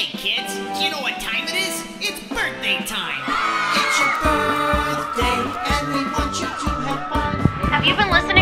Hey, kids, do you know what time it is? It's birthday time. It's your birthday, and we want you to have fun. Have you been listening?